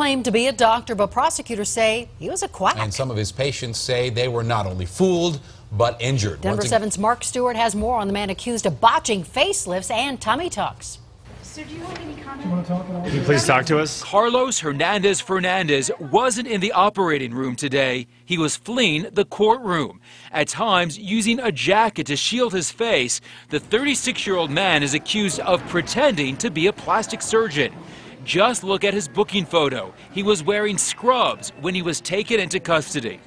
claimed to be a doctor, but prosecutors say he was a quack. And some of his patients say they were not only fooled, but injured. Denver Once ag- 7's Mark Stewart has more on the man accused of botching facelifts and tummy tucks. Sir, do you have any comment? Can you please talk to us? Carlos Hernandez Fernandez wasn't in the operating room today. He was fleeing the courtroom, at times using a jacket to shield his face. The 36 year old man is accused of pretending to be a plastic surgeon. Just look at his booking photo. He was wearing scrubs when he was taken into custody.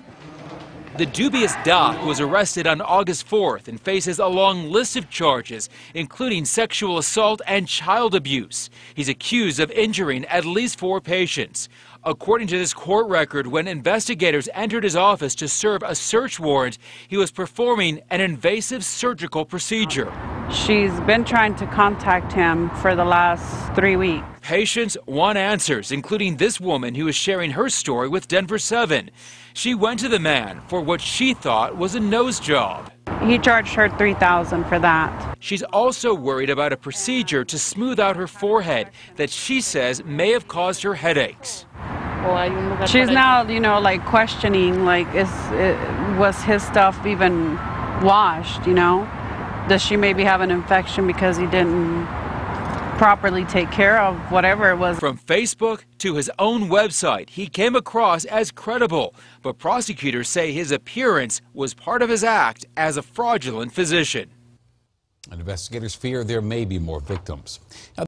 The dubious doc was arrested on August 4th and faces a long list of charges, including sexual assault and child abuse. He's accused of injuring at least four patients. According to this court record, when investigators entered his office to serve a search warrant, he was performing an invasive surgical procedure. She's been trying to contact him for the last three weeks. Patients want answers, including this woman who is sharing her story with Denver 7. She went to the man for what she thought was a nose job. He charged her 3000 for that. She's also worried about a procedure to smooth out her forehead that she says may have caused her headaches. She's now, you know, like questioning, like, is it, was his stuff even washed, you know? Does she maybe have an infection because he didn't properly take care of whatever it was? From Facebook to his own website, he came across as credible, but prosecutors say his appearance was part of his act as a fraudulent physician. And investigators fear there may be more victims. Now,